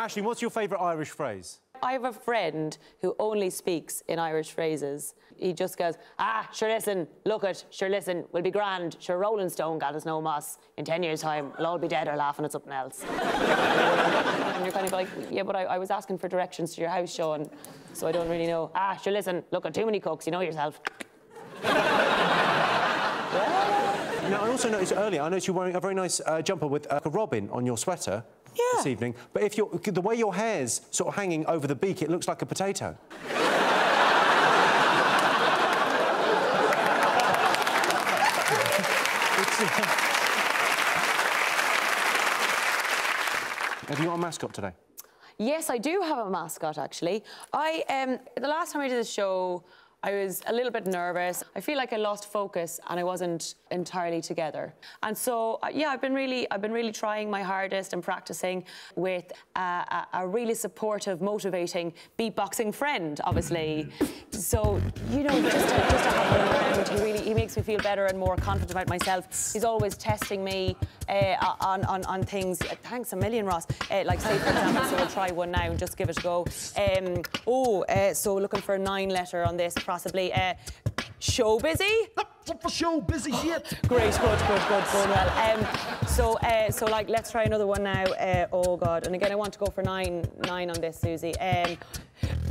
Aisling, what's your favourite Irish phrase? I have a friend who only speaks in Irish phrases. He just goes, ah, sure listen, look it, sure listen, we'll be grand, sure Rolling Stone got us no moss. In 10 years' time, we'll all be dead or laughing at something else. and you're kind of like, yeah, but I, I, was asking for directions to your house and so I don't really know. Ah, sure listen, look at too many cooks, you know yourself. Now, I also noticed earlier, I noticed you're wearing a very nice uh, jumper with uh, a robin on your sweater. This evening. But if you're, the way your hair's sort of hanging over the beak, it looks like a potato. Have you got a mascot today? Yes, I do have a mascot, actually. I, um, the last time I did the show, I was a little bit nervous. I feel like I lost focus and I wasn't entirely together. And so, uh, yeah, I've been really, I've been really trying my hardest and practicing with a, a really supportive, motivating beatboxing friend, obviously. So, you know, just to, just to have him around, he really, he makes me feel better and more confident about myself. He's always testing me uh, on, on, on things. Uh, thanks a million, Ross. Uh, like, say, for example, so we'll try one now and just give it a go. Um, oh, uh, so looking for a nine letter on this possibly. Uh, show busy? For show busy yet. Great, good, good, good, going well. Um, so, uh, so like, let's try another one now. Uh, oh God, and again, I want to go for nine, nine on this, Susie. Um,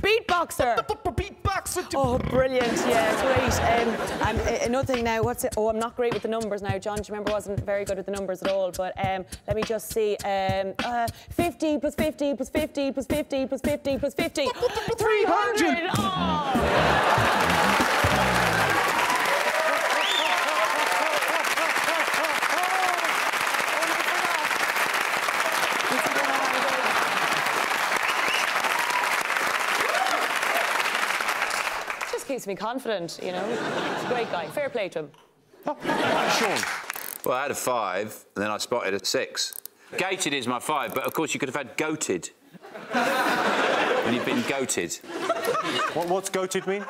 beatboxer. Beatboxer. Oh, brilliant! Yeah, great. Um, and uh, another thing now. What's it? Oh, I'm not great with the numbers now. John, do you remember? Wasn't very good with the numbers at all. But um, let me just see. Um, uh, 50 plus 50 plus 50 plus 50 plus 50 plus 50. 300. Oh. Keeps me confident, you know. He's a great guy. Fair play to him. Oh. Sean. Well, I had a five, and then I spotted a six. Gated is my five, but of course you could have had goated. when you've been goated. What, what's goated mean?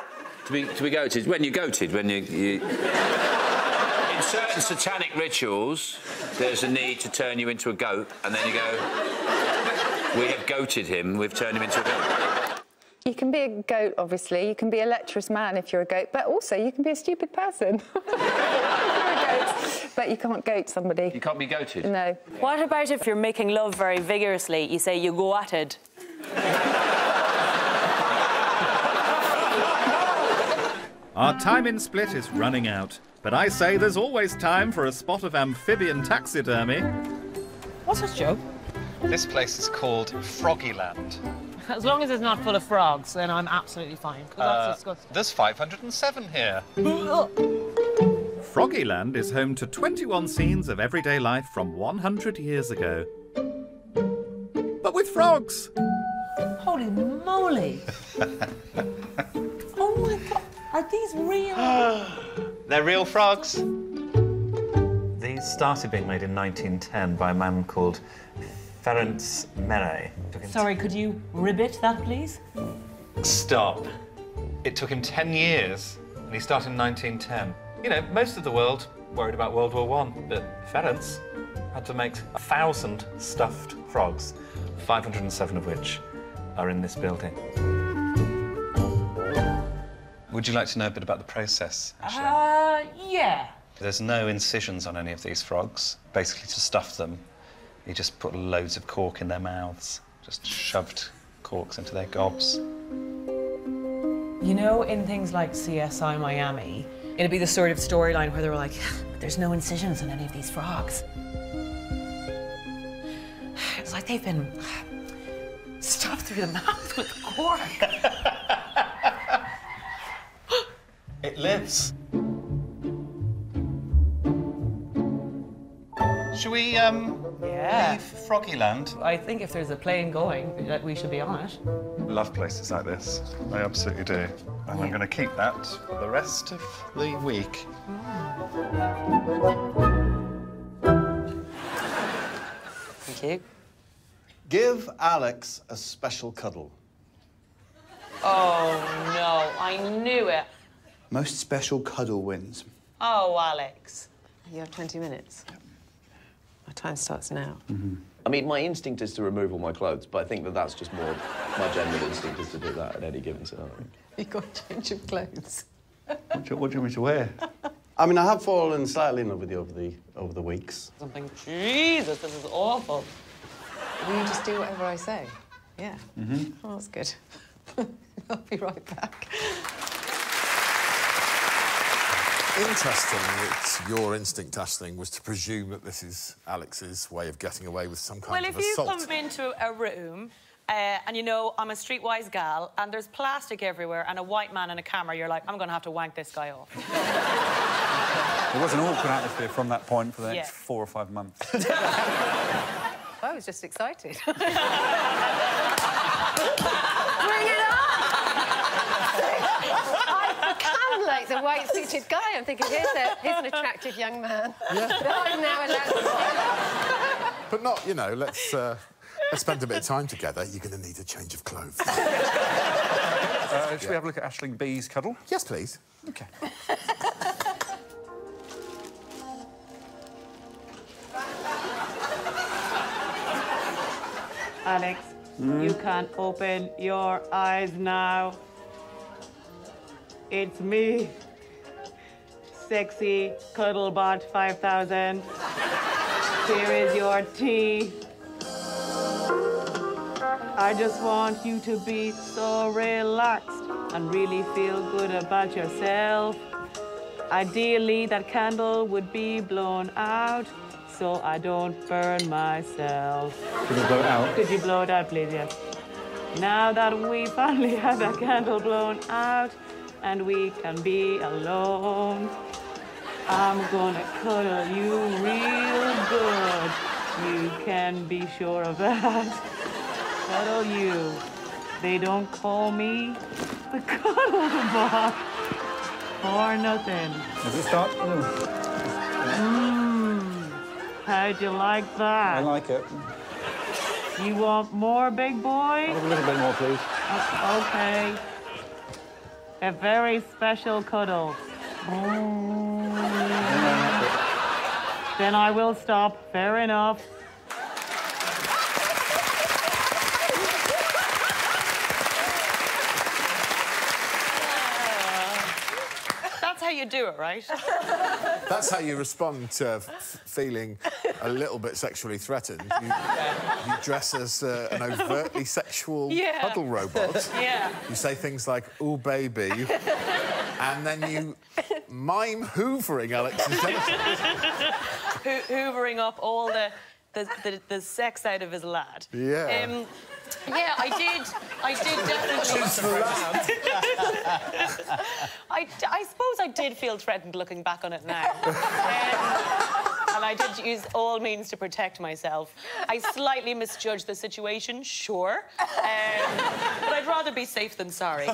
To be, to be goated. When you're goated, when you... you... In certain satanic rituals, there's a need to turn you into a goat, and then you go, we have goated him, we've turned him into a goat. You can be a goat, obviously. You can be a lecherous man if you're a goat, but also you can be a stupid person. but you can't goat somebody. You can't be goated? No. What about if you're making love very vigorously? You say you go at it. Our time in Split is running out, but I say there's always time for a spot of amphibian taxidermy. What's this, Joe? This place is called Froggyland. As long as it's not full of frogs, then I'm absolutely fine. Uh, there's 507 here. Froggyland is home to 21 scenes of everyday life from 100 years ago. But with frogs! Holy moly! oh my god, are these real? They're real frogs. These started being made in 1910 by a man called Ferenc Mere. Sorry, could you ribbit that, please? Stop. It took him 10 years, and he started in 1910. You know, most of the world worried about World War One, but Ferenc had to make a thousand stuffed frogs, 507 of which are in this building. Would you like to know a bit about the process, Aisling? Uh, yeah. There's no incisions on any of these frogs. Basically, to stuff them, he just put loads of cork in their mouths, just shoved corks into their gobs. You know, in things like CSI Miami, it'd be the sort of storyline where they were like, there's no incisions on any of these frogs. It's like they've been stuffed through the mouth with cork. it lives. Should we, um, yeah. leave Froggyland? I think if there's a plane going, that we should be on it. Love places like this. I absolutely do. And yeah. I'm going to keep that for the rest of the week. Thank you. Give Alex a special cuddle. Oh, no. I knew it. Most special cuddle wins. Oh, Alex. You have 20 minutes. My time starts now. I mean, my instinct is to remove all my clothes, but I think that that's just more my general instinct is to do that at any given scenario. You've got a change of clothes. What do, you, what do you want me to wear? I mean, I have fallen slightly in love with you over the over the weeks. Something. Jesus, this is awful. Will you just do whatever I say? Yeah. Mm-hmm. Oh, that's good. I'll be right back. Interesting that your instinct, Aisling, was to presume that this is Alex's way of getting away with some kind Well, of assault. Well, if you assault. come into a room uh, and you know I'm a streetwise gal and there's plastic everywhere and a white man and a camera, you're like, I'm going to have to wank this guy off. it was an awkward atmosphere from that point for the next Yeah. four or five months. I was just excited. Bring it on! I've become like the white suited guy. I'm thinking, here's, a, here's an attractive young man. that I'm now allowed But not, you know, let's, uh, let's spend a bit of time together. You're going to need a change of clothes. Uh, should we have a look at Aisling Bea's cuddle? yes, please. OK. Alex, you can open your eyes now. It's me, sexy Cuddlebot 5000. Here is your tea. I just want you to be so relaxed and really feel good about yourself. Ideally, that candle would be blown out so I don't burn myself. Could you blow it out? Could you blow it out, please? Yes. Now that we finally have that candle blown out and we can be alone, I'm gonna cuddle you real good. You can be sure of that. Cuddle you. They don't call me the cuddle bot for nothing. Does it start? Oh, Mmm. How'd you like that? I like it. You want more, big boy? A little bit more, please. Uh, okay. A very special cuddle. Then I will stop. Fair enough. That's how you do it, right? That's how you respond to f- feeling a little bit sexually threatened. You, you dress as uh, an overtly sexual Yeah. cuddle robot. Yeah. You say things like, "Oh, baby," and then you mime hoovering Alex's. Ho- hoovering up all the, the, the, the sex out of his lad. Yeah. Um, yeah, I did. I did definitely. I, I suppose I did feel threatened looking back on it now. Um, and I did use all means to protect myself. I slightly misjudged the situation, sure. Um, but I'd rather be safe than sorry.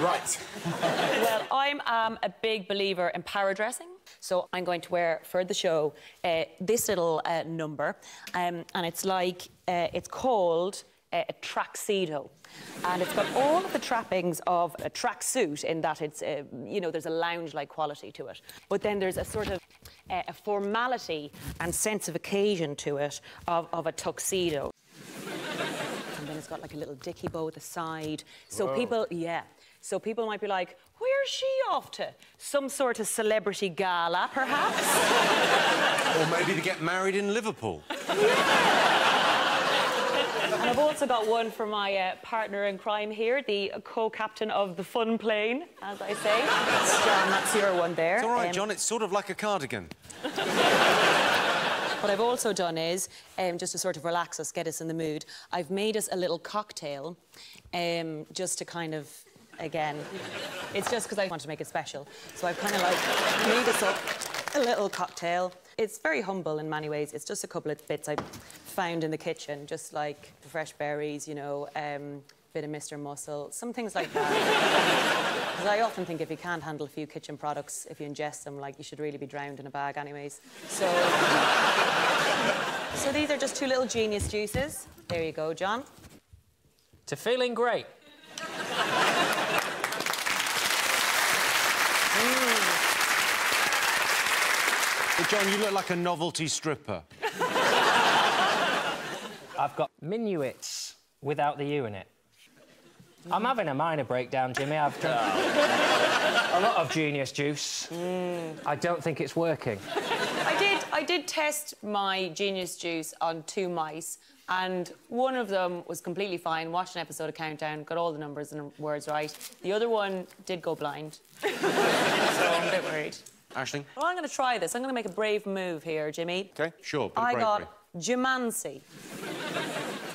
Right. Well, I'm um, a big believer in power dressing. So I'm going to wear for the show uh, this little uh, number, um, and it's like uh, it's called a tracksuito, and it's got all of the trappings of a tracksuit in that it's uh, you know there's a lounge-like quality to it, but then there's a sort of uh, a formality and sense of occasion to it of, of a tuxedo. And then it's got like a little dicky bow at the side. So Whoa. people, yeah. So people might be like, where's she off to? Some sort of celebrity gala, perhaps? Or maybe to get married in Liverpool. and I've also got one for my uh, partner in crime here, the co-captain of the fun plane, as I say. John, that's your one there. It's all right, Um, John. It's sort of like a cardigan. What I've also done is, um, just to sort of relax us, get us in the mood, I've made us a little cocktail, um, just to kind of, again, it's just because I want to make it special. So I've kind of like made us up a little cocktail. It's very humble in many ways. It's just a couple of bits I found in the kitchen, just like fresh berries, you know, um, bit of Mr. Muscle, some things like that. Because I often think if you can't handle a few kitchen products, if you ingest them, like you should really be drowned in a bag, anyways. So, so these are just two little genius juices. There you go, John. To feeling great. John, you look like a novelty stripper. I've got minuets without the U in it. I'm having a minor breakdown, Jimmy. I've done a lot of genius juice. Mm. I don't think it's working. I did. I did test my genius juice on two mice, and one of them was completely fine. Watched an episode of Countdown, got all the numbers and words right. The other one did go blind, so I'm a bit worried. Aisling? Well, I'm going to try this. I'm going to make a brave move here, Jimmy. OK, sure. bit of I bravery. got Jumancy.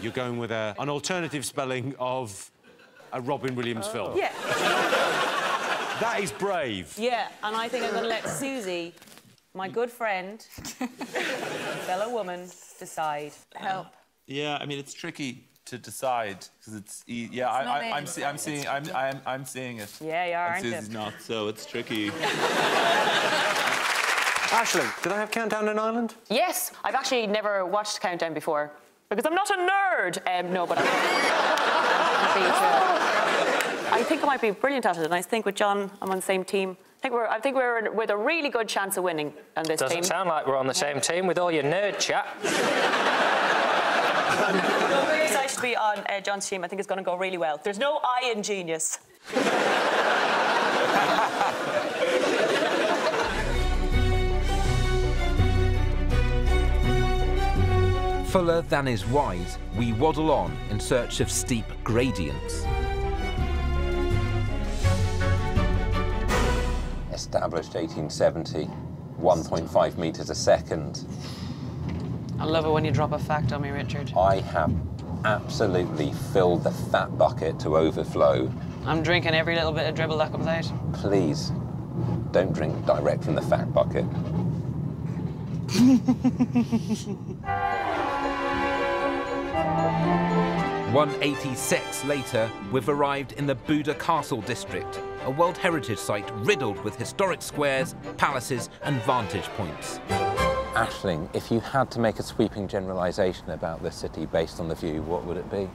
You're going with a, an alternative spelling of a Robin Williams oh. film. Yeah, That is brave. yeah. And I think I'm going to let Susie, my good friend, fellow woman, decide. Help. Yeah, I mean it's tricky to decide because it's e- yeah. I, I, I'm, see, I'm seeing I'm, I'm I'm seeing it. Yeah, you are, and aren't? Susie's not, so it's tricky. Aisling, did I have Countdown in Ireland? Yes, I've actually never watched Countdown before because I'm not a nerd. Um, no, but I, I think I might be brilliant at it, and I think with John, I'm on the same team. I think we're, I think we're with a really good chance of winning on this Doesn't team. sound like we're on the same team with all your nerd chat. I'm very excited to be on uh, John's team. I think it's going to go really well. There's no I in genius. Fuller than is wide, we waddle on in search of steep gradients. Established 1870, 1.5 metres a second. I love it when you drop a fact on me, Richard. I have absolutely filled the fat bucket to overflow. I'm drinking every little bit of dribble that comes out. Please, don't drink direct from the fat bucket. 186 later, we've arrived in the Buda Castle district, a World Heritage Site riddled with historic squares, palaces, and vantage points. Aisling, if you had to make a sweeping generalisation about this city based on the view, what would it be?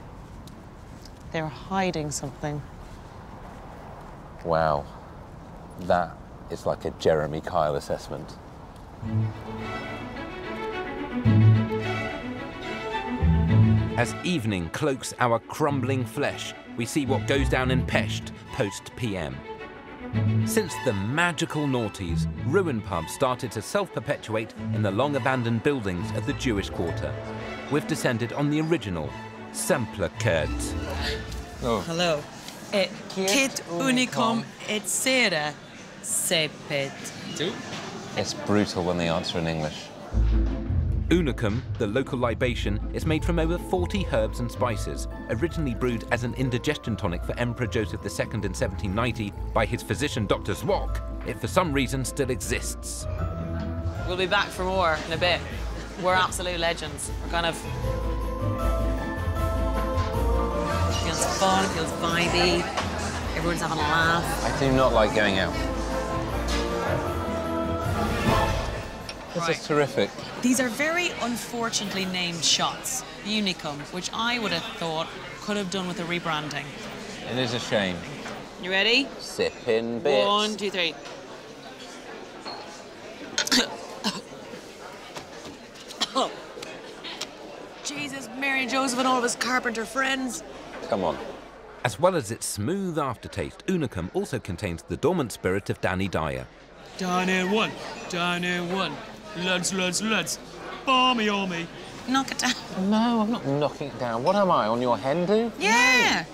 They're hiding something. Wow, that is like a Jeremy Kyle assessment. As evening cloaks our crumbling flesh, we see what goes down in Pest post PM. Since the magical noughties, ruin pubs started to self perpetuate in the long abandoned buildings of the Jewish quarter. We've descended on the original, Szimpla Kert. Oh. Hello. Et kit unicum et sera sepet. It's brutal when they answer in English. Unicum, the local libation, is made from over 40 herbs and spices, originally brewed as an indigestion tonic for Emperor Joseph II in 1790 by his physician Dr. Zwack. It for some reason still exists. We'll be back for more in a bit. We're absolute legends. We're kind of. Feels fun, feels vibey. Everyone's having a laugh. I do not like going out. This is terrific. These are very unfortunately named shots. Unicum, which I would have thought could have done with a rebranding. It is a shame. You ready? Sipping bits. One, two, three. oh. Jesus, Mary and Joseph and all of his carpenter friends. Come on. As well as its smooth aftertaste, Unicum also contains the dormant spirit of Danny Dyer. Danny in one, Danny in one. Lads, lads, lads. Barmy on me. Knock it down. No, I'm not knocking it down. What am I, on your hen do? Yeah.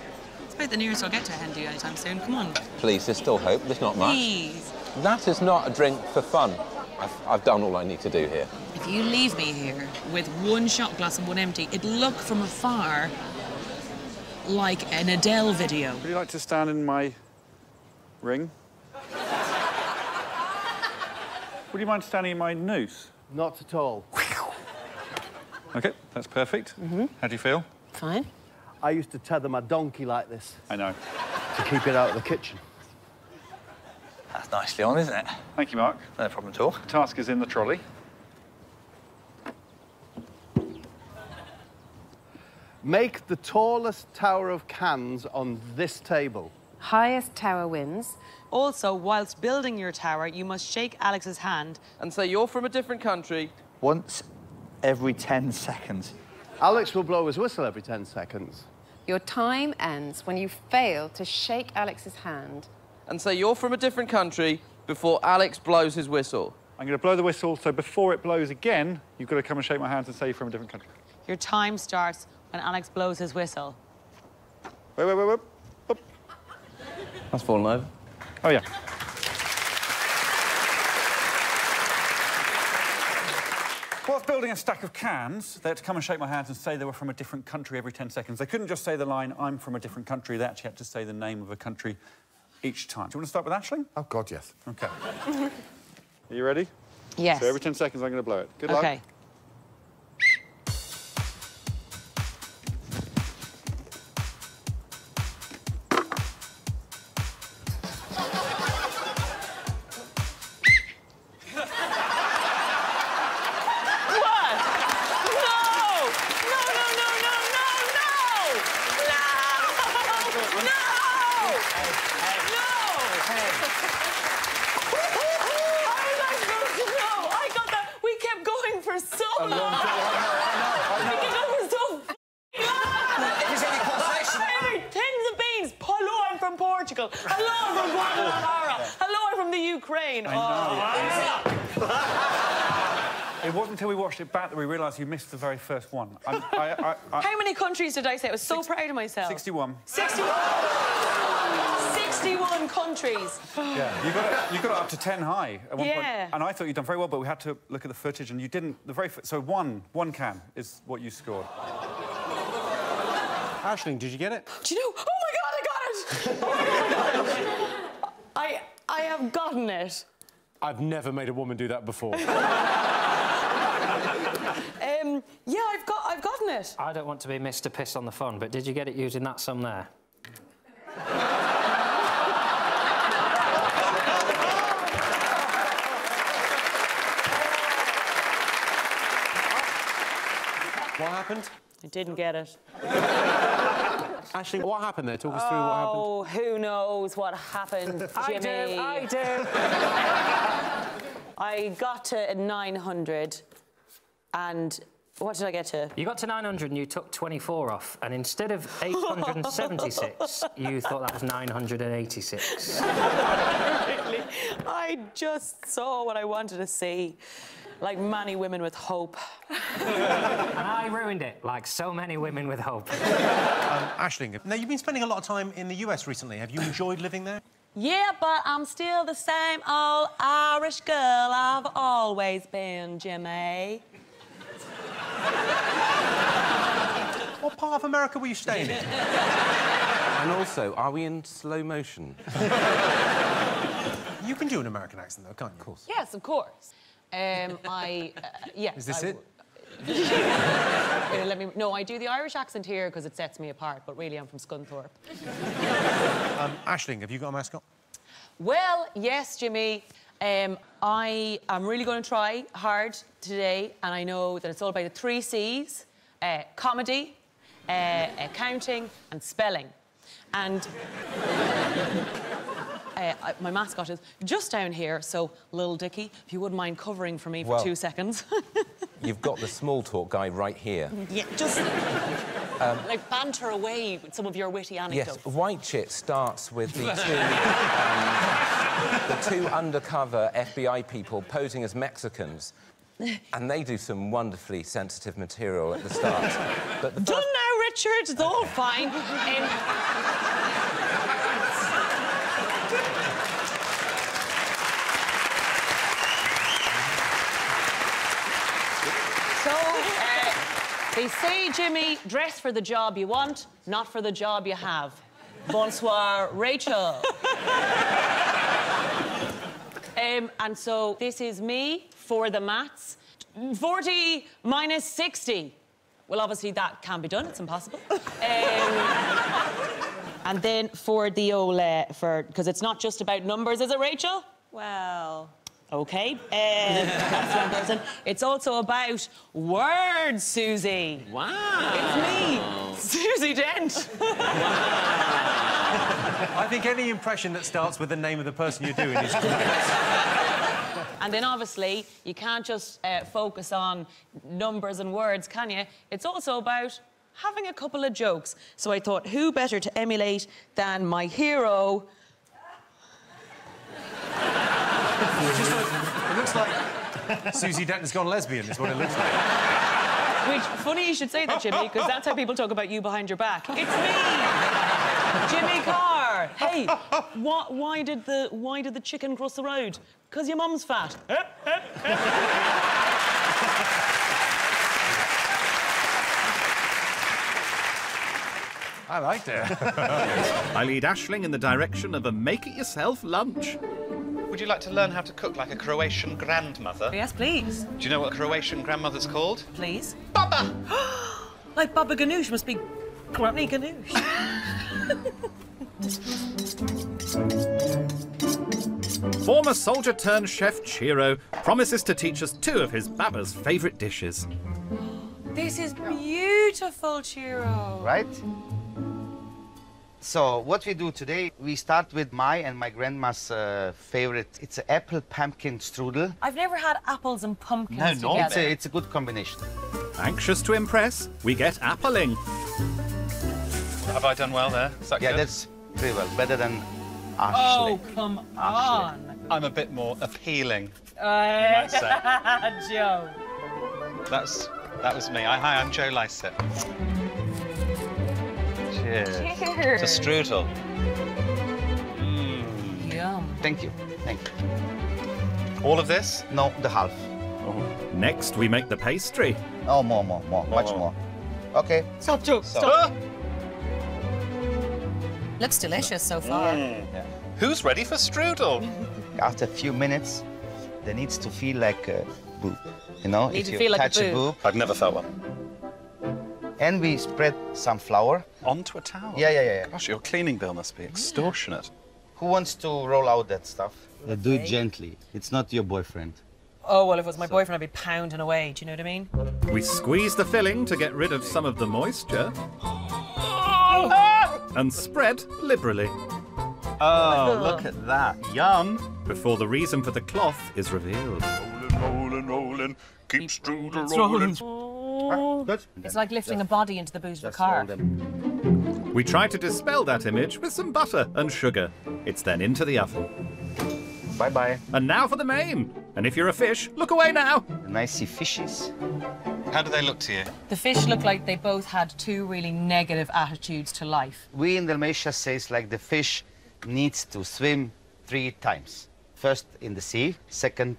It's about the nearest I'll get to a Hindu anytime soon. Come on. Please, there's still hope. There's not much. Please. That is not a drink for fun. I've, I've done all I need to do here. If you leave me here with one shot glass and one empty, it'd look from afar like an Adele video. Would you like to stand in my ring? Would you mind standing in my noose? Not at all. OK, that's perfect. Mhm. How do you feel? Fine. I used to tether my donkey like this I know. to keep it out of the kitchen. That's nicely on, isn't it? Thank you, Mark. No problem at all. The task is in the trolley. Make the tallest tower of cans on this table. Highest tower wins. Also, whilst building your tower, you must shake Alex's hand. And say you're from a different country. Once every 10 seconds. Alex will blow his whistle every 10 seconds. Your time ends when you fail to shake Alex's hand. And say you're from a different country before Alex blows his whistle. I'm going to blow the whistle, so before it blows again, you've got to come and shake my hands and say you're from a different country. Your time starts when Alex blows his whistle. Wait, wait, wait, wait. That's fallen over. Oh, yeah. Whilst building a stack of cans, they had to come and shake my hands and say they were from a different country every 10 seconds. They couldn't just say the line, I'm from a different country. They actually had to say the name of a country each time. Do you want to start with Aisling? Oh, God, yes. OK. Are you ready? Yes. So every 10 seconds, I'm going to blow it. Good luck. Okay. Back that we realised you missed the very first one. I, I, I, I, How many countries did I say? I was so proud of myself. 61. 61. 61 countries. Yeah, you got, it, you got it up to 10 high at one Yeah. point. And I thought you'd done very well, but we had to look at the footage and you didn't. The very So one, one can is what you scored. Aisling, did you get it? Do you know? Oh my God, I got it! Oh my God. I, I have gotten it. I've never made a woman do that before. Um, yeah, I've got, I've gotten it. I don't want to be Mr. Piss on the phone, but did you get it using that sum there? What happened? I didn't get it. Aisling, what happened there? Talk us through what happened. Oh, who knows what happened, I do, I do. I got to 900, and what did I get to? You got to 900 and you took 24 off, and instead of 876, you thought that was 986. Really? I just saw what I wanted to see. Like many women with hope. and I ruined it, like so many women with hope. Um, Aisling, now you've been spending a lot of time in the US recently. Have you enjoyed living there? Yeah, but I'm still the same old Irish girl I've always been, Jimmy. What part of America were you staying in? And also, are we in slow motion? You can do an American accent, though, can't you? Of course. Yes, of course. Um, I, uh, yeah. Is this I it? Here, let me. No, I do the Irish accent here because it sets me apart, but really I'm from Scunthorpe. Um, Aisling, have you got a mascot? Well, yes, Jimmy. Um, I am really going to try hard today, and I know that it's all about the three C's uh, comedy, uh, accounting, and spelling. And uh, my mascot is just down here, so Little Dicky, if you wouldn't mind covering for me for Well- two seconds. You've got the small talk guy right here. yeah, just Um, like banter away with some of your witty anecdotes. Yes. White Chicks starts with the two, um, the two undercover FBI people posing as Mexicans, and they do some wonderfully sensitive material at the start. But the Done first, now, Richard. It's all fine. Um, so, they say, Jimmy, dress for the job you want, not for the job you have. Bonsoir, Rachel. Um, and so this is me for the maths. 40 minus 60. Well, obviously that can't be done. It's impossible. Um, and then for the old, uh, for because it's not just about numbers, is it, Rachel? Well, okay. Um, that's one person. It's also about words, Susie. Wow. It's me, Susie Dent. I think any impression that starts with the name of the person you're doing is great. And then obviously, you can't just uh, focus on numbers and words, can you? It's also about having a couple of jokes. So I thought, who better to emulate than my hero? it looks like Susie Denton's gone lesbian, is what it looks like. Which, funny you should say that, Jimmy, because that's how people talk about you behind your back. It's me, Jimmy Carr. Hey, why, why did the why did the chicken cross the road? Because your mum's fat. I liked it. I lead Aisling in the direction of a make-it-yourself lunch. Would you like to learn how to cook like a Croatian grandmother? Yes, please. Do you know what a Croatian grandmother's called? Please. Baba! like Baba Ganoush must be Granny Ganoush. Former soldier turned chef Chiro promises to teach us two of his Baba's favourite dishes. this is beautiful, Chiro. right? So what we do today, we start with my and my grandma's uh, favorite. It's an apple pumpkin strudel. I've never had apples and pumpkins It's together. a, it's a good combination. Anxious to impress, we get appling. Have I done well there? Is that yeah, good? that's pretty well. Better than Aisling. Oh, Aisling. come on. I'm a bit more appealing. Uh, might say. Joe. That's that was me. I, hi, I'm Joe Lycett. Cheers. Cheers. To strudel. Yum. Thank you. Thank you. All of this? No, the half. Next, we make the pastry. Oh, more, more, more, much more. Okay. Stop, Joe. Stop. Looks delicious so far. Mm. Yeah. Who's ready for strudel? After a few minutes, there needs to feel like a boob. You know, Need if to you feel like a touch a boob. boob. I've never felt one. And we spread some flour. Onto a towel? Yeah, yeah, yeah. yeah. Gosh, your cleaning bill must be extortionate. Who wants to roll out that stuff? do it gently. It's not your boyfriend. Oh, well, if it was my boyfriend, I'd be pounding away. Do you know what I mean? We squeeze the filling to get rid of some of the moisture and spread liberally. Oh, oh, look at that. Yum. Before the reason for the cloth is revealed. Rolling, rolling, rolling. keep strudel It's rolling. Ah, it's like lifting a body into the boot of a car. We try to dispel that image with some butter and sugar. It's then into the oven. Bye bye. And now for the main. And if you're a fish, look away now. Nicey fishes. How do they look to you? The fish look like they both had two really negative attitudes to life. We in Dalmatia says like the fish needs to swim three times. First in the sea, second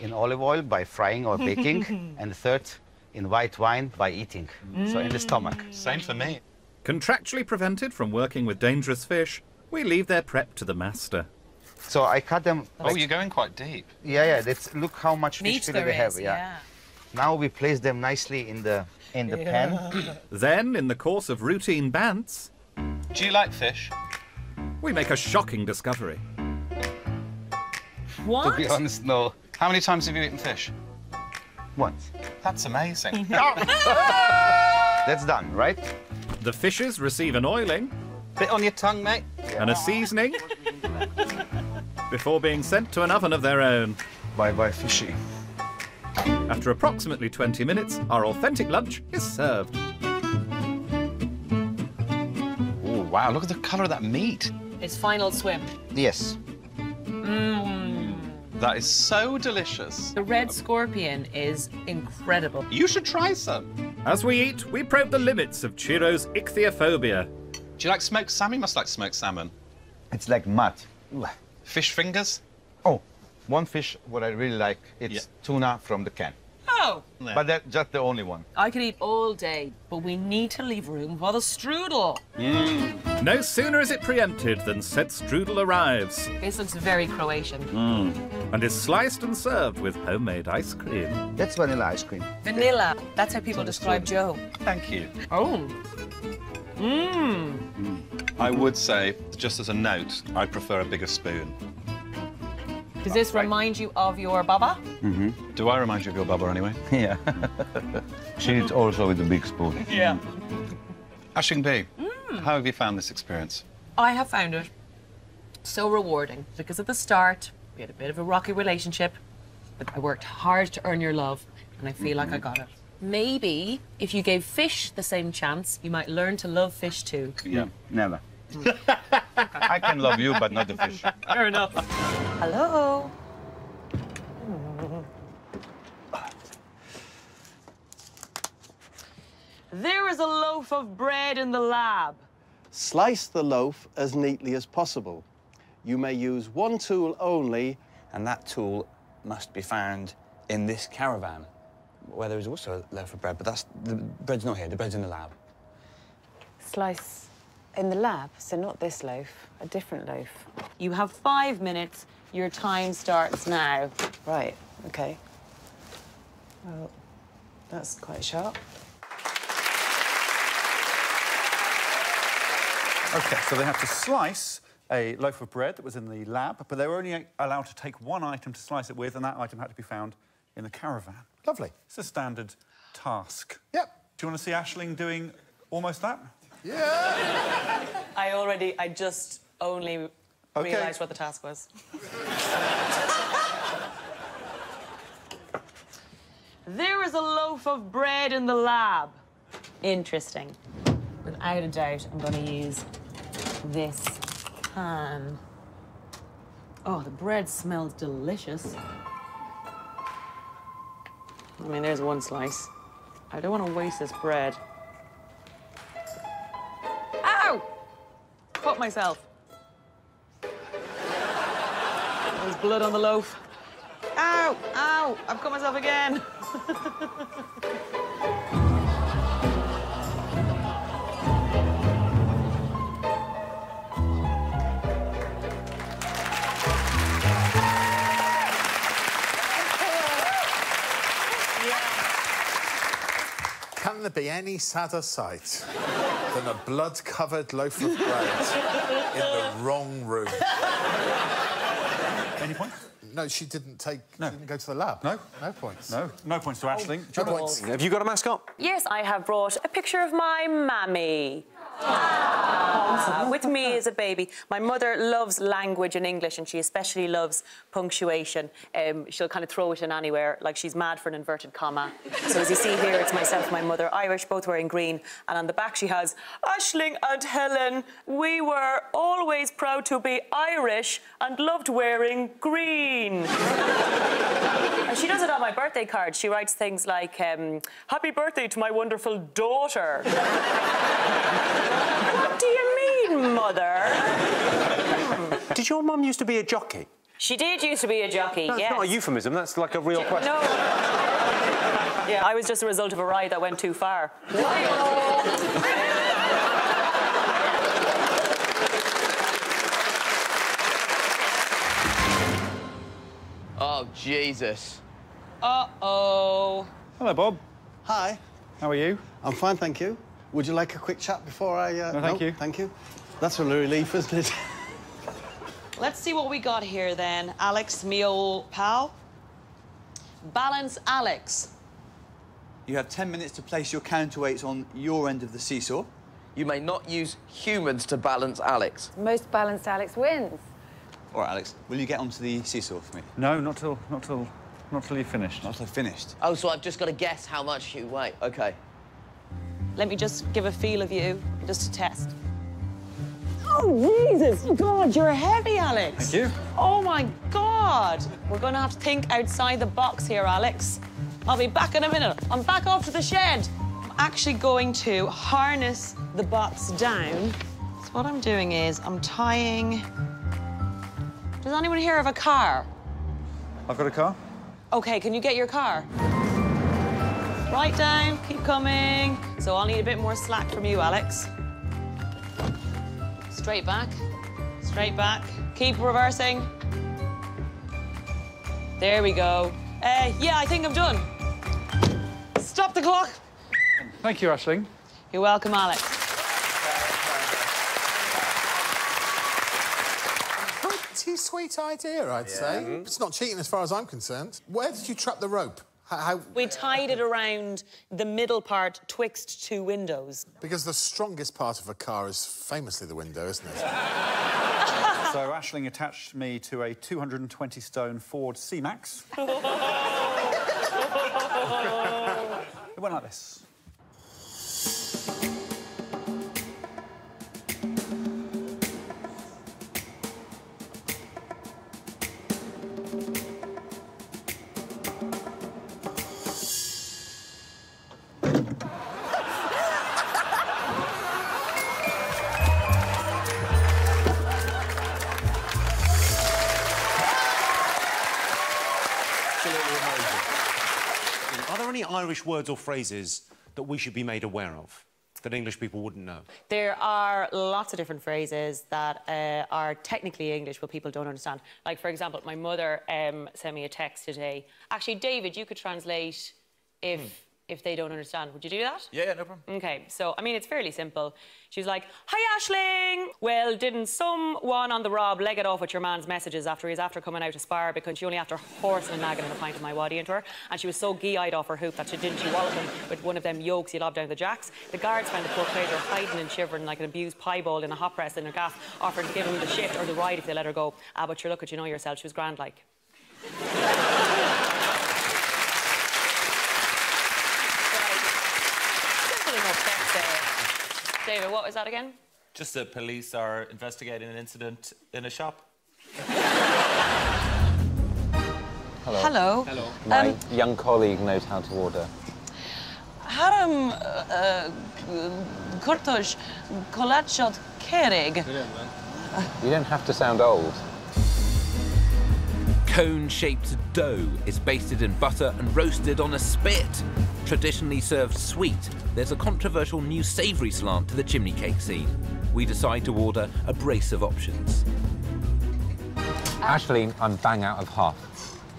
in olive oil by frying or baking, and the third in white wine by eating. So in the mm. stomach. Same for me. Contractually prevented from working with dangerous fish, we leave their prep to the master. So I cut them. Oh, you're going quite deep. Yeah, yeah. That's look how much Meat fish fillet they have. is, Yeah. Now we place them nicely in the in the pan. Then, in the course of routine bants, Do you like fish? we make a shocking discovery. What? To be honest, no. How many times have you eaten fish? Once. That's amazing. Ah! That's done, right? The fishes receive an oiling Bit on your tongue, mate. and a seasoning before being sent to an oven of their own. Bye bye, fishy. After approximately 20 minutes, our authentic lunch is served. Oh, wow, look at the colour of that meat. It's final swim. Yes. Mmm. That is so delicious. The red scorpion is incredible. You should try some. As we eat, we probe the limits of Chiro's ichthyophobia. Do you like smoked salmon? You must like smoked salmon. It's like mud. Fish fingers? One fish what I really like, it's Yeah. tuna from the can. Oh! But that's just the only one. I could eat all day, but we need to leave room for the strudel. No sooner is it preempted than said strudel arrives This looks very Croatian. Hmm. and is sliced and served with homemade ice cream. That's vanilla ice cream. Vanilla. That's how people describe Joe. Thank you. Oh. Mmm. I would say, just as a note, I prefer a bigger spoon. Does this remind you of your baba? Mm-hmm. Do I remind you of your baba anyway? Yeah. she eats also with a big spoon. Yeah. Mm. Aisling Bea, mm. how have you found this experience? I have found it so rewarding because at the start we had a bit of a rocky relationship, but I worked hard to earn your love and I feel like I mm-hmm. got it. Maybe if you gave fish the same chance, you might learn to love fish too. Yeah, never. I can love you, but not the fish. Fair enough. Hello. There is a loaf of bread in the lab. Slice the loaf as neatly as possible. You may use one tool only. And that tool must be found in this caravan, where there is also a loaf of bread, but that's the bread's not here, the bread's in the lab. Slice in the lab, so not this loaf, a different loaf. You have five minutes. Your time starts now. Right, okay. Well, that's quite sharp. OK, so they have to slice a loaf of bread that was in the lab, but they were only allowed to take one item to slice it with, and that item had to be found in the caravan. Lovely. It's a standard task. Yep. Do you want to see Aisling doing almost that? Yeah. I already, I just only Okay. realised what the task was. there is a loaf of bread in the lab. Interesting. Without a doubt, I'm going to use this pan. Oh, the bread smells delicious. I mean, there's one slice. I don't want to waste this bread. Cut myself. There's blood on the loaf. Ow! Ow! I've cut myself again. Can there be any sadder sight than a blood-covered loaf of bread in the wrong room? Any points? No, she didn't take. She didn't go to the lab. No. No points. No. No points to Aisling. No points. Have you got a mascot? Yes, I have brought a picture of my mammy. With me as a baby. My mother loves language and English, and she especially loves punctuation. Um, she'll kind of throw it in anywhere, like she's mad for an inverted comma. So as you see here, it's myself my mother, Irish, both wearing green. And on the back she has, Aisling and Helen, we were always proud to be Irish and loved wearing green. And she does it on my birthday card. She writes things like, um, Happy birthday to my wonderful daughter. What do you mean, mother? Did your mum used to be a jockey? She did used to be a jockey, That's yes. not a euphemism, that's like a real question. No. Yeah, I was just a result of a ride that went too far. Oh, Jesus. Uh-oh. Hello, Bob. Hi. How are you? I'm fine, thank you. Would you like a quick chat before I... Uh... No, thank you. Thank you. That's a relief, isn't it? Let's see what we got here then. Alex, me old pal. Balance Alex. You have 10 minutes to place your counterweights on your end of the seesaw. You may not use humans to balance Alex. Most balanced Alex wins. All right, Alex, will you get onto the seesaw for me? No, not till, not till, not till you've finished. Not till I've finished. Oh, so I've just got to guess how much you weigh. OK. Let me just give a feel of you, just to test. Oh, Jesus! God, you're heavy, Alex. Thank you. Oh, my God. We're going to have to think outside the box here, Alex. I'll be back in a minute. I'm back off to the shed. I'm actually going to harness the box down. So what I'm doing is I'm tying... Does anyone here have a car? I've got a car. OK, can you get your car? Right down, keep coming. So I'll need a bit more slack from you, Alex. Straight back, straight back. Keep reversing. There we go. Uh, yeah, I think I'm done. Stop the clock. Thank you, Aisling. You're welcome, Alex. Pretty sweet idea, I'd say. It's not cheating as far as I'm concerned. Where did you trap the rope? How, We tied it around the middle part twixt two windows. because the strongest part of a car is famously the window, isn't it? So Aisling attached me to a 220 stone Ford C-Max. It went like this. Irish words or phrases that we should be made aware of that English people wouldn't know? There are lots of different phrases that uh, are technically English but people don't understand. Like, for example, my mother um, sent me a text today. Actually, David, you could translate if if they don't understand. Would you do that? Yeah, yeah, no problem. Okay, so I mean, it's fairly simple. She was like, Hi, Aisling! Well, didn't someone on the Rob leg it off with your man's messages after he's after coming out of Spar because she only after horsing and nagging and a pint of Mi Wadi into her? And she was so gee eyed off her hoop that she didn't she wallop him with one of them yokes he lob down the jacks. The guards found the poor creator hiding and shivering like an abused piebald in a hot press in her gaff, offering to give him the shift or the ride if they let her go. Ah, but sure, look at you know yourself, she was grand like. Simple enough, that's, uh, David, what was that again? Just the police are investigating an incident in a shop. Hello. Hello. Hello. My Um, young colleague knows how to order. Haram Kurtosh Kolachot Kerig. You don't have to sound old. Cone-shaped dough is basted in butter and roasted on a spit. Traditionally served sweet, there's a controversial new savoury slant to the chimney cake scene. We decide to order a brace of options. Aisling, I'm bang out of huff.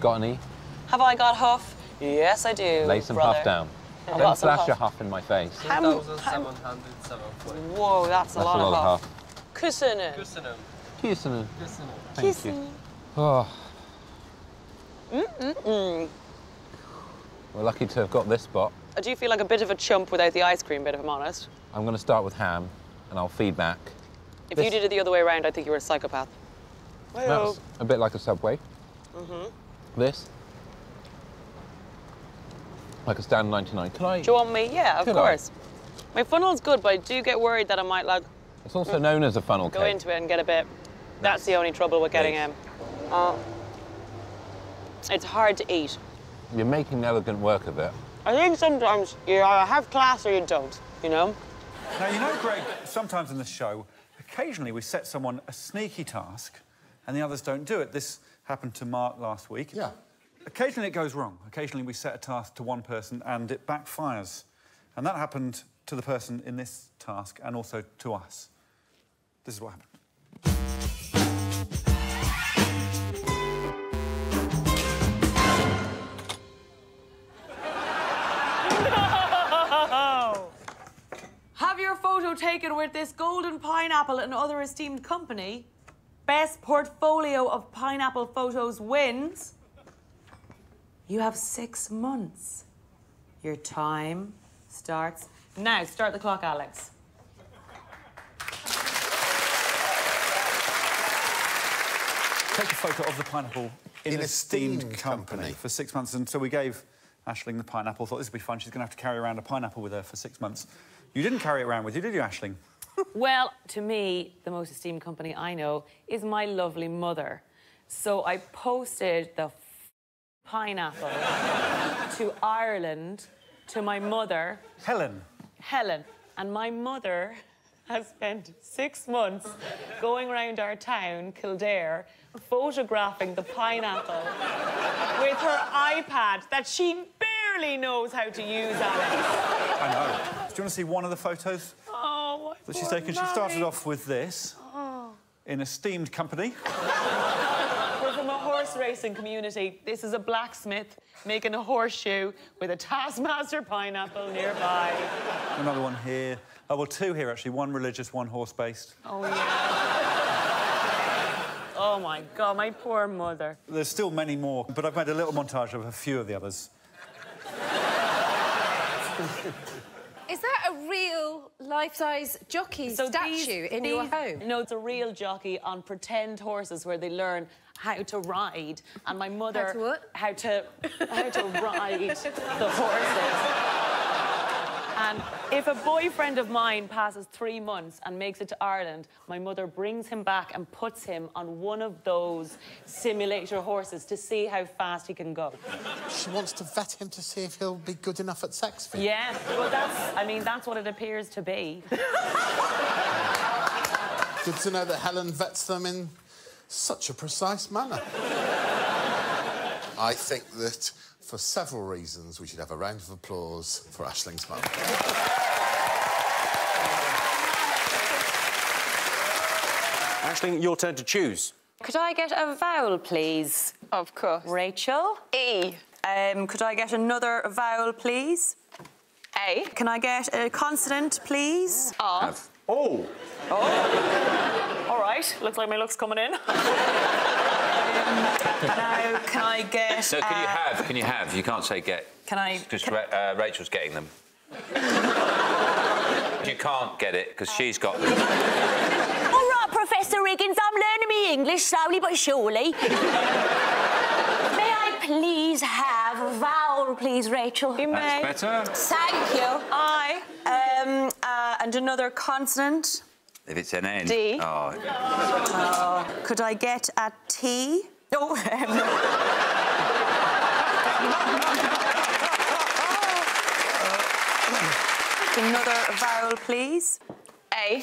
Got any? Have I got huff? Yes, I do. Lay some brother. huff down. I've Don't got some flash huff. your huff in my face. How how- Whoa, that's a That's lot, a lot of of huff. huff. Köszönöm. Köszönöm. Thank you. Oh, Mm-mm-mm. We're lucky to have got this spot. I do feel like a bit of a chump without the ice cream bit, if I'm honest. I'm going to start with ham, and I'll feed back. If This- you did it the other way around, I think you were a psychopath. That's a bit like a Subway. Mm-hmm. This, like a stand 99. Can I? Do you want me? Yeah, of Could I? course. My funnel's good, but I do get worried that I might like It's also known as a funnel go cake. into it and get a bit. That's the only trouble with getting him. Uh, it's hard to eat. You're making elegant work of it. I think sometimes you either have class or you don't. You know. Now, you know, Greg, sometimes in the show, occasionally we set someone a sneaky task and the others don't do it. This happened to Mark last week. Yeah. Occasionally it goes wrong. Occasionally we set a task to one person and it backfires. And that happened to the person in this task and also to us. This is what happened. Photo taken with this golden pineapple and other esteemed company. Best portfolio of pineapple photos wins. You have six months. Your time starts now. Start the clock, Alex. Take a photo of the pineapple in, In esteemed, esteemed company. company. for six months. And so we gave Aisling the pineapple. Thought this would be fun. She's going to have to carry around a pineapple with her for six months. You didn't carry it around with you, did you, Aisling? Well, to me, the most esteemed company I know is my lovely mother. So I posted the pineapple to Ireland to my mother, Helen. Helen. And my mother has spent six months going around our town, Kildare, photographing the pineapple with her iPad that she barely knows how to use, Alex. I know. Do you want to see one of the photos Oh, my that she's taken? She started off with this Oh. in esteemed company. We're from a horse racing community. This is a blacksmith making a horseshoe with a Taskmaster pineapple nearby. Another one here. Oh, well, two here actually. One religious, one horse-based. Oh, yeah. oh, my God, my poor mother. There's still many more, but I've made a little montage of a few of the others. Is that a real life-size jockey statue in your home? No, it's a real jockey on pretend horses where they learn how to ride. And my mother... How to what? How to, how to ride the horses. And if a boyfriend of mine passes three months and makes it to Ireland, my mother brings him back and puts him on one of those simulator horses to see how fast he can go. She wants to vet him to see if he'll be good enough at sex fit. Yeah, well, that's, I mean, that's what it appears to be. Good to know that Helen vets them in such a precise manner. I think that for several reasons we should have a round of applause for Aisling's mum. Aisling, your turn to choose. Could I get a vowel, please? Of course. Rachel? E. Um, could I get another vowel, please? A. Can I get a consonant, please? R. Oh. Oh. All right. Looks like my luck's coming in. now, can I get... No, can you uh, have? Can you have? You can't say get. Can I... Because Ra- uh, Rachel's getting them. you can't get it because she's got them. All right, Professor Higgins, I'm learning me English slowly but surely. may I please have a vowel, please, Rachel? You may. That's better. Thank you. I. Um, uh, and another consonant. If it's an N. D. Oh. Uh, could I get a T? Oh, um... Another vowel, please. A.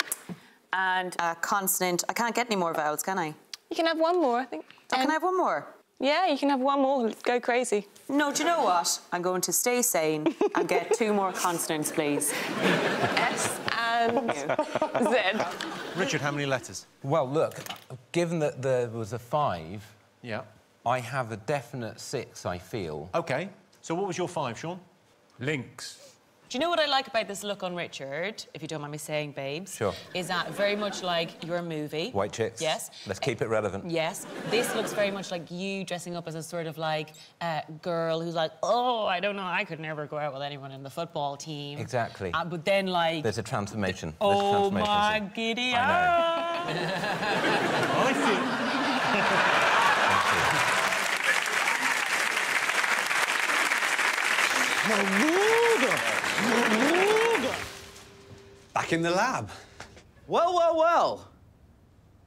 And a consonant. I can't get any more vowels, can I? You can have one more, I think. Oh, can I have one more? Yeah, you can have one more. Let's go crazy. No, do you know what? I'm going to stay sane and get two more consonants, please. S and Z. Richard, how many letters? Well, look, given that there was a five, Yeah. I have a definite six, I feel. OK. So what was your five, Sean? Links. Do you know what I like about this look on Richard, if you don't mind me saying, babes? Sure. Is that very much like your movie. White chicks. Yes. Let's keep it relevant. Yes. This looks very much like you dressing up as a sort of like uh, girl who's like, oh, I don't know, I could never go out with anyone in the football team. Exactly. Uh, but then, like, There's a transformation. There's a oh transformation my scene. giddy I Back in the lab. Well, well, well.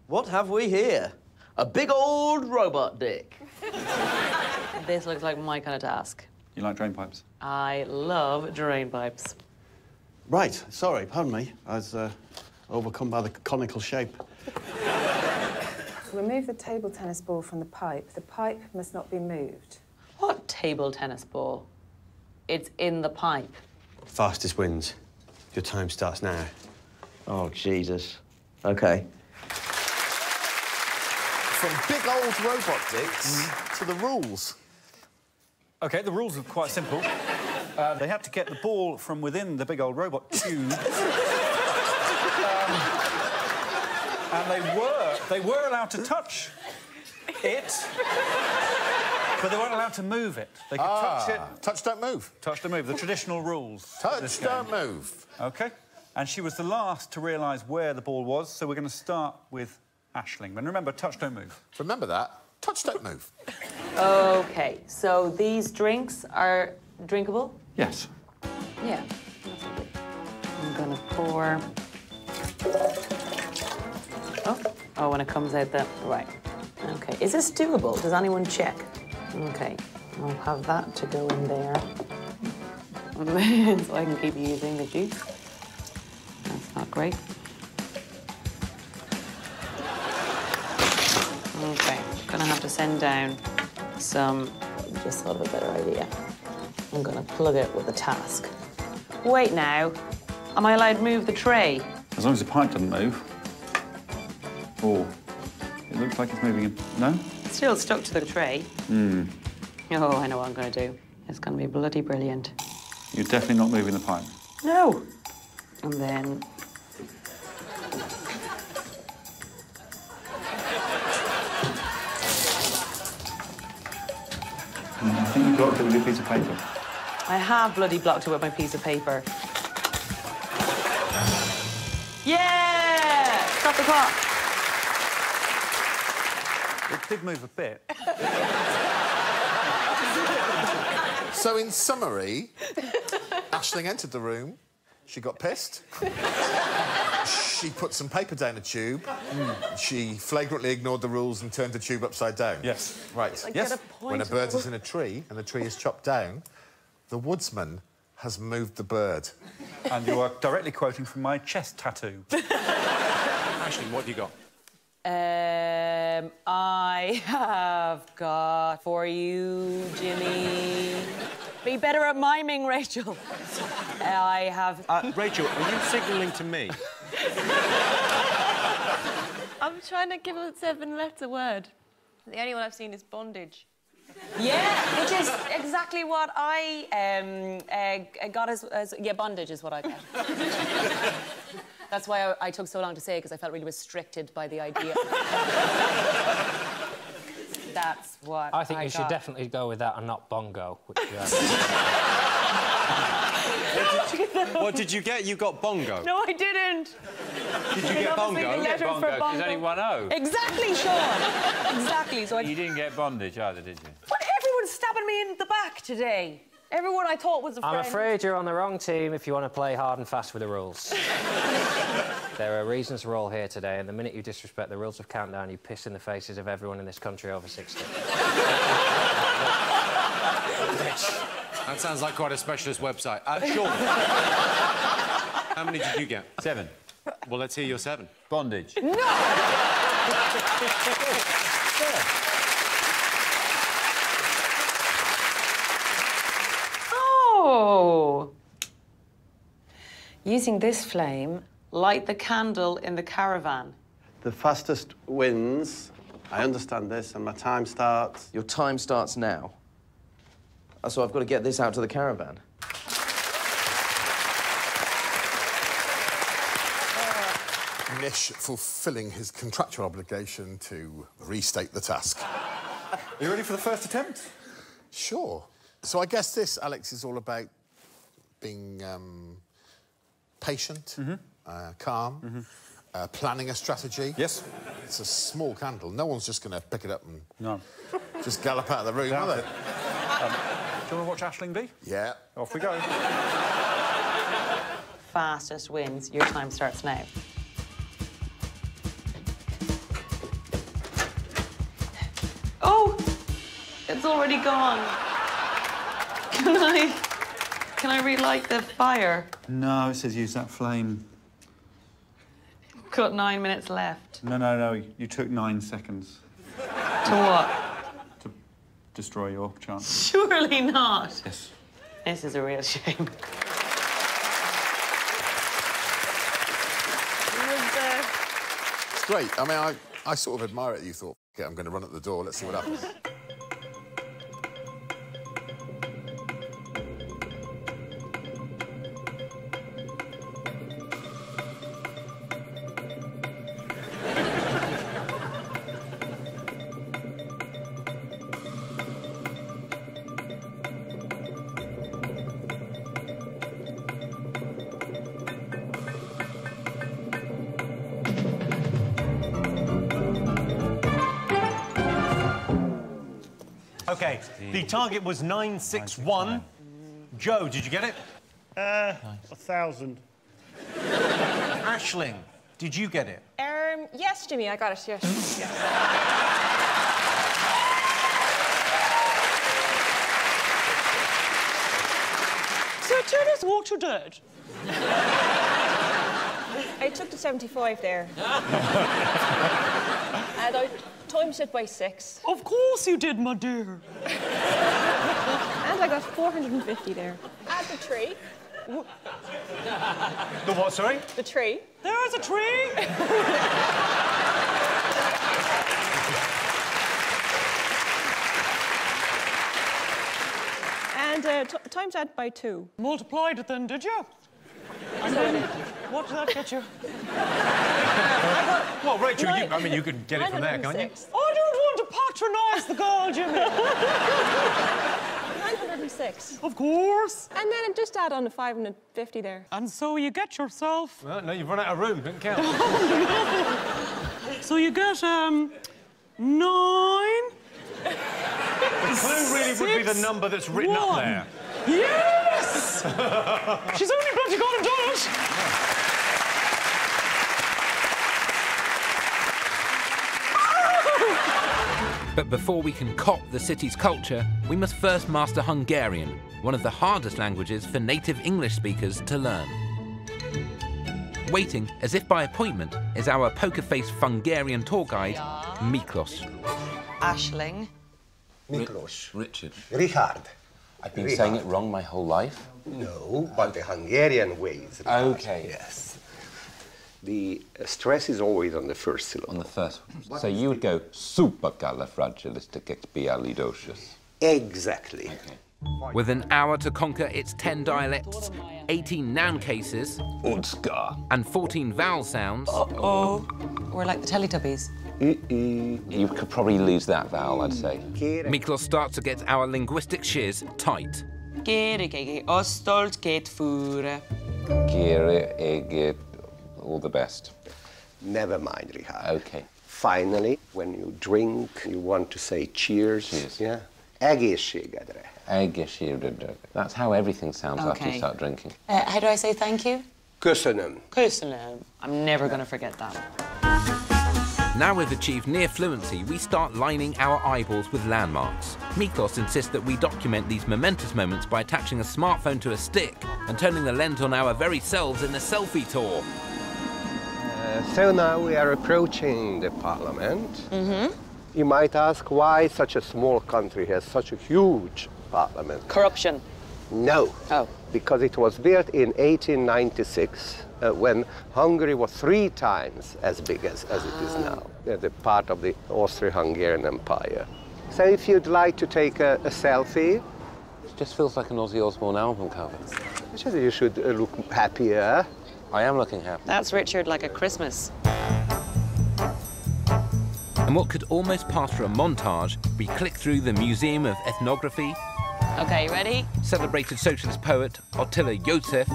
What have we here? A big old robot dick. This looks like my kind of task. You like drain pipes? I love drain pipes. Right, sorry, pardon me. I was uh, overcome by the conical shape. Remove the table tennis ball from the pipe. The pipe must not be moved. What table tennis ball? It's in the pipe. Fastest wins. Your time starts now. Oh, Jesus. OK. From big old robot dicks to the rules. OK, the rules are quite simple. Uh, they had to get the ball from within the big old robot tube. Um, and they were they were allowed to touch it, but they weren't allowed to move it. They could touch Ah, it. Touch, don't move. Touch, don't move. The traditional rules. Touch, don't move. OK. And she was the last to realise where the ball was, so we're going to start with Aisling. And remember, touch, don't move. Remember that. Touch, don't move. OK, so these drinks are drinkable? Yes. Yeah. I'm gonna pour. Oh, oh, when it comes out the right. Okay, is this doable? Does anyone check? Okay, I'll have that to go in there, so I can keep using the juice. That's not great. Okay, gonna have to send down some. Just thought of a better idea. I'm gonna plug it with a task. Wait now. Am I allowed to move the tray? As long as the pipe doesn't move. Oh, it looks like it's moving in. No? It's still stuck to the tray. Hmm. Oh, I know what I'm gonna do. It's gonna be bloody brilliant. You're definitely not moving the pipe. No. And then. Mm, I think you've got to do with a piece of paper. I have bloody blocked it with my piece of paper. Yeah! Stop the clock. It did move a bit. So, in summary, Aisling entered the room. She got pissed. she put some paper down a tube. She flagrantly ignored the rules and turned the tube upside down. Yes. Right. I get Yes. a When a point. bird is in a tree and the tree is chopped down, the woodsman has moved the bird. And you are directly quoting from my chest tattoo. Aisling, what have you got? Uh, Um, I have got for you, Jimmy. Be better at miming, Rachel. I have. Uh, Rachel, are you signalling to me? I'm trying to give a seven-letter word. The only one I've seen is bondage. Yeah, which is exactly what I um, uh, got as, as. Yeah, bondage is what I got. That's why I, I took so long to say it, because I felt really restricted by the idea. That's what I think I you should definitely go with that and not bongo. Which uh, you have. what did you get? You got bongo. No, I didn't. Did you get bongo? The letters for Bongo, bongo. there's only one O. Exactly, Sean. exactly. So I. You didn't get bondage either, did you? But everyone's stabbing me in the back today. Everyone I thought was a friend. I'm afraid you're on the wrong team if you want to play hard and fast with the rules. there are reasons we're all here today, and the minute you disrespect the rules of Countdown, you piss in the faces of everyone in this country over 60. That sounds like quite a specialist website. Uh, Sean, how many did you get? Seven. Well, let's hear your seven. Bondage. No! Oh! Using this flame, light the candle in the caravan. The fastest wins. I understand this, and my time starts. Your time starts now. Uh, So I've got to get this out to the caravan. Nish fulfilling his contractual obligation to restate the task. Are you ready for the first attempt? Sure. So I guess this, Alex, is all about being um, patient, uh, calm, uh, planning a strategy. Yes. It's a small candle. No one's just going to pick it up and No. just gallop out of the room, Doubt are they? Um, do you want to watch Aisling Bea? Yeah. Off we go. Fastest wins. Your time starts now. Oh! It's already gone. Can I... Can I relight the fire? No, it says use that flame. Got nine minutes left. No, no, no. You took nine seconds To what? to destroy your chance. Surely not. Yes. This is a real shame. It's great. I mean, I, I sort of admire it. You thought, okay, I'm going to run at the door. Let's see what happens. The target was 961. Joe, did you get it? Uh, a thousand. Aisling, did you get it? Um, yes, Jimmy, I got it. Yes. yes. So tell us what you did. I took the 75 there. and I timed it by six. Of course you did, my dear. And I got 450 there. Add the tree. The what, sorry? The tree. There's a tree. And uh, t- times that by two. Multiplied it then, did you? And then, what did that get you? Well, Rachel, you, I mean, you could get it from there, can't you? I don't want to patronise the girl, Jimmy. 26. Of course. And then just add on a 550 there. And so you get yourself. Well, no, you've run out of room. Couldn't count. So you get um nine. The clue really would be the number that's written up there. Yes! She's only bloody gone and done But before we can cop the city's culture, we must first master Hungarian, one of the hardest languages for native English speakers to learn. Waiting, as if by appointment, is our poker-faced Hungarian tour guide, Miklos. Aisling. Miklos. Richard. Richard. I've been saying it wrong my whole life. No, but the Hungarian ways. Okay. Yes. The uh, stress is always on the first syllable. On the first one. So you would go supercalifragilisticexpialidocious. Exactly. With an hour to conquer its 10 dialects, 18 noun cases, and 14 vowel sounds. Oh. We're like the Teletubbies. You could probably lose that vowel, I'd say. Miklos starts to get our linguistic shears tight. Gere, gege, ostolt, get fure. Gere, ege, all the best. Never mind, Richard. Okay. Finally, when you drink, you want to say cheers. Cheers. Yeah. Egészségedre. Egészségedre. That's how everything sounds after you start drinking. Uh, how do I say thank you? Köszönöm. Köszönöm. I'm never going to forget that. Now we've achieved near fluency, we start lining our eyeballs with landmarks. Miklos insists that we document these momentous moments by attaching a smartphone to a stick and turning the lens on our very selves in a selfie tour. Uh, so now we are approaching the parliament. Mm-hmm. You might ask why such a small country has such a huge parliament. Corruption. No. Oh. Because it was built in 1896 uh, when Hungary was three times as big as, as it is now. Uh, the part of the Austro-Hungarian Empire. So if you'd like to take a, a selfie, It just feels like an Ozzy Osbourne album cover. you should uh, look happier. I am looking happy. That's Richard like a Christmas. And what could almost pass for a montage, we click through the Museum of Ethnography, Okay, ready? celebrated socialist poet Attila József,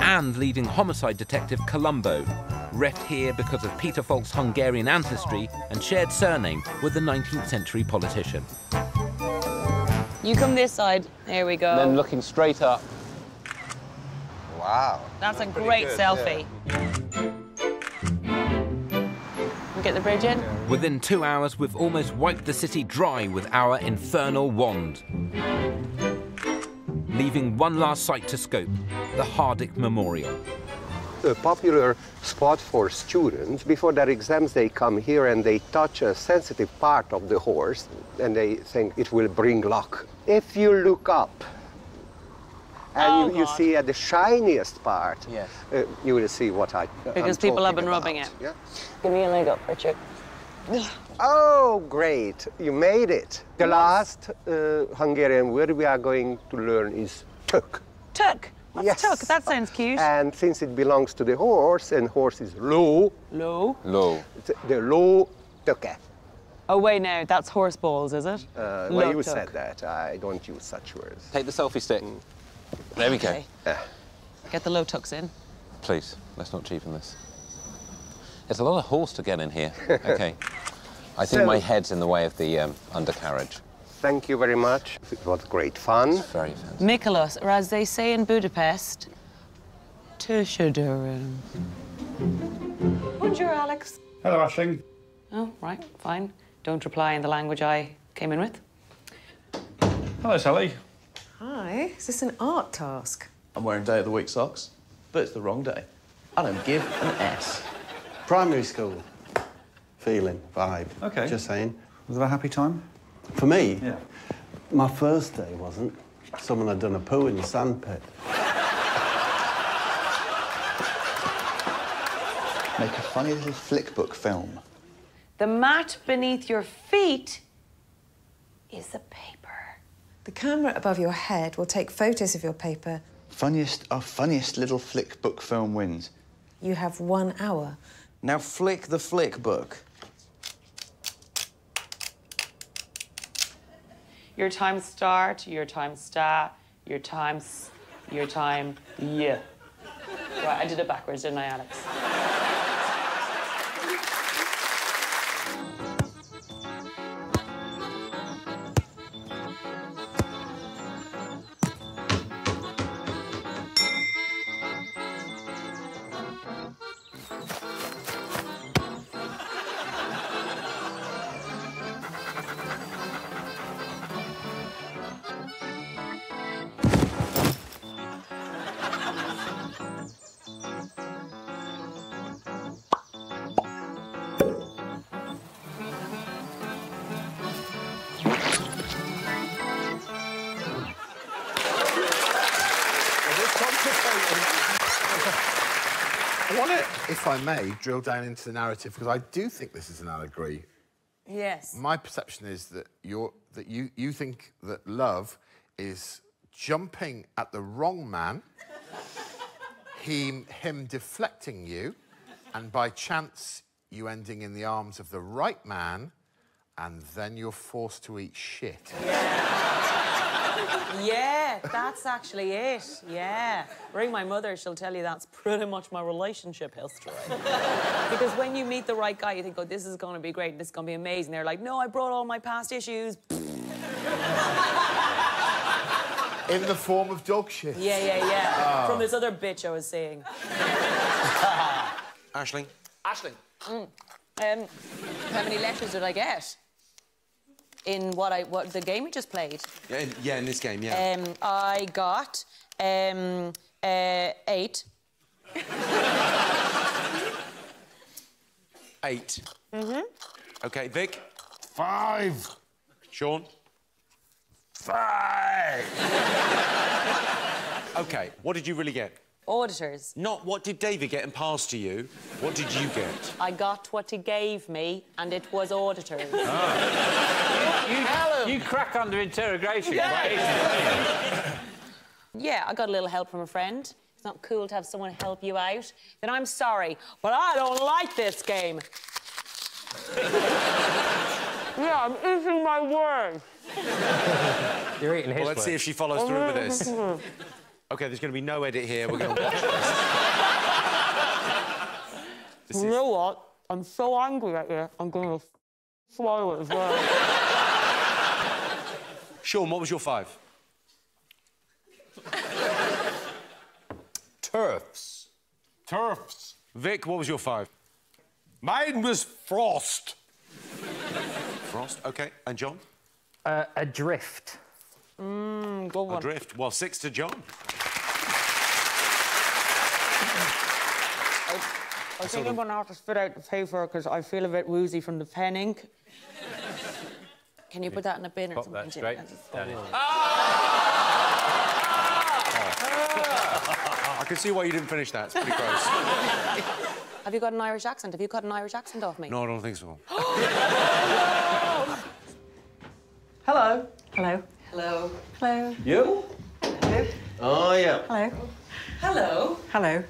and leading homicide detective Columbo, reft here because of Peter Falk's Hungarian ancestry and shared surname with the 19th century politician. You come this side. Here we go. And then looking straight up. Wow. That's a great good, selfie. We get the bridge in? Within two hours, we've almost wiped the city dry with our infernal wand. Leaving one last site to scope, the Hadik Memorial. a popular spot for students. Before their exams, they come here and they touch a sensitive part of the horse and they think it will bring luck. If you look up and Oh, you, you God. see at the shiniest part, Yes. uh, you will see what I. Because I'm people have talking been rubbing it. Yeah. Give me a leg up, Richard. Oh, great! You made it. The last uh, Hungarian word we are going to learn is tuk. Tuk. What's Yes. tuk? That sounds cute. And since it belongs to the horse, and horse is low, Low. Low. the low tukke. Oh, wait, no, that's horse balls, is it? Uh, well, you tuk. said that. I don't use such words. Take the selfie stick. There we Okay. go. Get the low tucks in. Please, let's not cheapen this. There's a lot of horse to get in here. Okay. I think So- my head's in the way of the um, undercarriage. Thank you very much. It was great fun. Very fancy. Miklos, or as they say in Budapest, Tushadurum. Bonjour, Alex. Hello, Aisling. Oh, right, fine. Don't reply in the language I came in with. Hello, Sally. Hi, is this an art task? I'm wearing day of the week socks, but it's the wrong day. I don't give an S. Primary school. Feeling, vibe. Okay. Just saying. Was it a happy time? For me, Yeah. my first day wasn't. Someone had done a poo in the sandpit. Make a funny little flick book film. The mat beneath your feet is a paper. The camera above your head will take photos of your paper. Funniest, our funniest little flick book film wins. You have one hour. Now flick the flick book. Your time start, your time sta, your time your time yeah. Right, I did it backwards, didn't I, Alex? I may, drill down into the narrative because I do think this is an allegory. Yes. My perception is that you're that you you think that love is jumping at the wrong man, him him deflecting you, and by chance you ending in the arms of the right man, and then you're forced to eat shit. Yeah, that's actually it. Yeah. Ring my mother, she'll tell you that's pretty much my relationship history. because when you meet the right guy, you think, oh, this is going to be great, this is going to be amazing. They're like, no, I brought all my past issues. In the form of dog shit. Yeah, yeah, yeah. Oh. From this other bitch I was seeing. Aisling. Aisling. Mm. Um, how many letters did I get? In what I what the game we just played? Yeah, in, yeah, in this game, yeah. Um, I got um, uh, eight. Eight. Mm-hmm. Okay, Vic. Five. Sean. Five. Okay, what did you really get? Auditors. Not what did David get and pass to you. What did you get? I got what he gave me, and it was auditors. Ah. You, you crack under interrogation. Yeah. quite. Yeah, I got a little help from a friend. It's not cool to have someone help you out. Then I'm sorry, but I don't like this game. yeah, I'm eating my words. You're eating his Well, let's see if she follows through with this. Okay, there's going to be no edit here. We're going to watch this. you know what? I'm so angry at you. I'm gonna swallow it as well. Sean, what was your five? Turfs. Turfs. Vic, what was your five? Mine was frost. Frost. Okay, and John? Uh, adrift. Mmm, good one. Adrift. Well, six to John. I think I'm gonna have to spit out the paper because I feel a bit woozy from the pen ink. Can you put that in a bin or Pop something? that straight. Ah! I can see why you didn't finish that. It's pretty gross. Have you got an Irish accent? Have you got an Irish accent off me? no, I don't think so. Hello. Hello. Hello. Hello. You? Oh, yeah. Hello. Hello. Hello.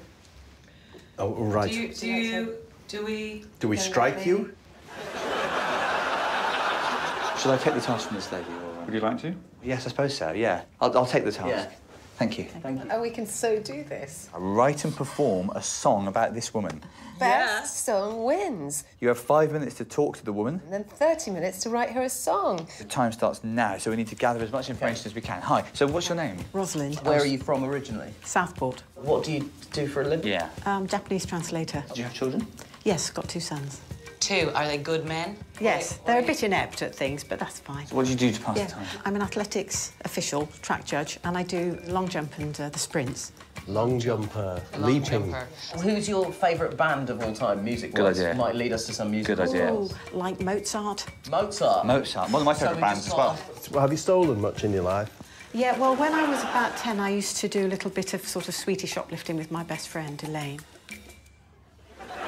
Oh, right. Do you, do you, do we... Do we strike you? Should I take the task from this lady? Or... Um, Would you like to? Yes, I suppose so, yeah. I'll, I'll take the task. Yeah. Thank you. Thank you. Oh, we can so do this. I write and perform a song about this woman. Best song wins. You have five minutes to talk to the woman. And then 30 minutes to write her a song. The time starts now, so we need to gather as much information as we can. Hi, so what's your name? Rosalind. Where are you from originally? Southport. What do you do for a living? Yeah. Um, Japanese translator. Do you have children? Yes, got two sons. Two. Are they good men? Yes, they're a bit inept at things, but that's fine. What do you do to pass Yeah, the time? I'm an athletics official, track judge, and I do long jump and uh, the sprints. Long jumper, Long leaping. jumper. Who's your favourite band of all time, music Good idea. Might lead us to some music. Good idea. Ooh, like Mozart. Mozart. Mozart, one of my favourite we bands as well. Well, have you stolen much in your life? Yeah, well, when I was about 10, I used to do a little bit of sort of sweetie shoplifting with my best friend, Elaine.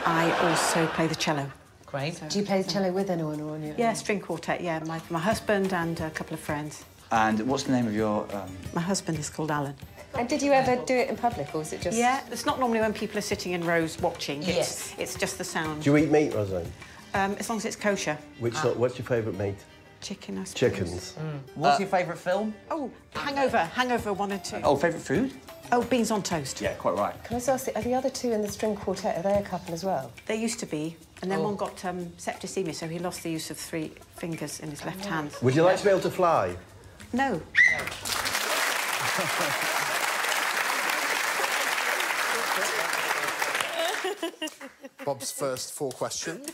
I also play the cello. Great. Do you play the cello with anyone or on your Yeah, string quartet, yeah. My, my husband and a couple of friends. And what's the name of your... Um... My husband is called Alan. And did you ever do it in public, or was it just? Yeah, it's not normally when people are sitting in rows watching. It's, Yes. It's just the sound. Do you eat meat, Rosalind? Um, as long as it's kosher. Which sort, what's your favourite meat? Chicken, I suppose. Chickens. What's your favourite film? Oh, Hangover. Hangover 1 and 2. Oh, favourite food? Oh, beans on toast. Yeah, quite right. Can I just ask, are the other two in the string quartet, are they a couple as well? They used to be, and then Oh. one got um, septicemia, so he lost the use of three fingers in his left hand. Would you like to be able to fly? No. Bob's first four questions.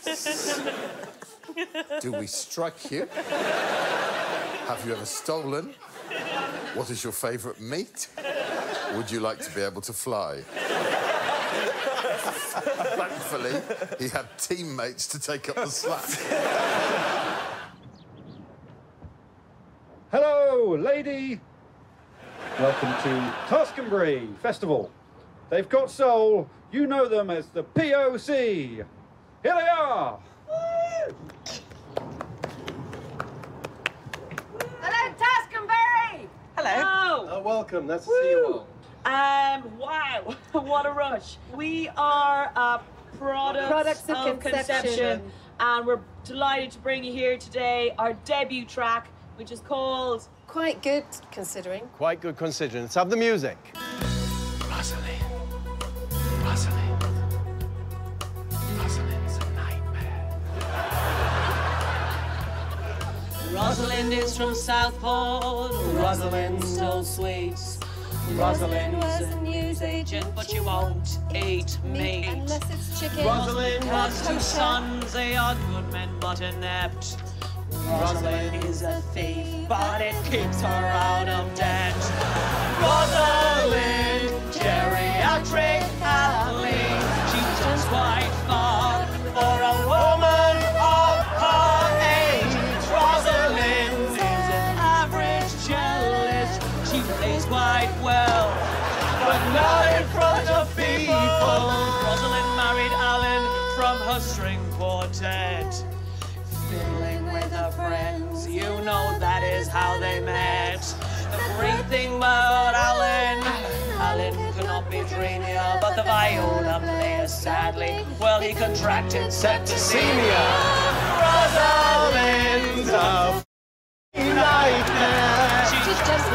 Do we strike you? Have you ever stolen? What is your favourite meat? Would you like to be able to fly? Thankfully, he had teammates to take up the slack. Hello, lady. Welcome to Tuscanbury Festival. They've got soul. You know them as the POC. Here they are. Hello, Tuscanberry! Hello. Oh, welcome. Nice to see you all. Um, wow, what a rush. We are uh, products, Products of Conception. and we're delighted to bring you here today our debut track, which is called Quite good, considering. Quite good considering. Let's have the music. Rosalind. Rosalind. Rosalind's a nightmare. Rosalind is from Southport, Rosalind stole sweets. Rosalind was a newsagent, but she won't eat meat. Unless it's chicken. Rosalind has two sons, they are good men but inept. Rosalind is a thief, but it keeps her out of debt. Rosalind, geriatric alley, she's just quite far for a from her string quartet fiddling with her friends. You know that is how they met. The great thing about Alan, Alan could not be dreamier, but the viola player sadly, well, he contracted septicemia. Rosalind's a nightmare. She's just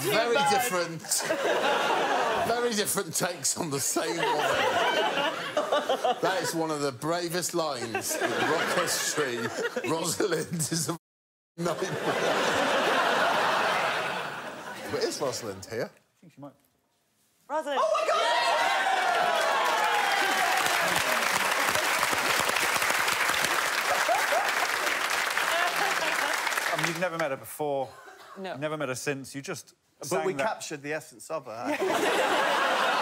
Very different. Very different takes on the same one. That is one of the bravest lines in rock history. Rosalind is a nightmare. But is Rosalind here? I think she might. Rosalind. Oh my God! I mean, you've never met her before. No. You've never met her since. You just. But we that- captured the essence of her.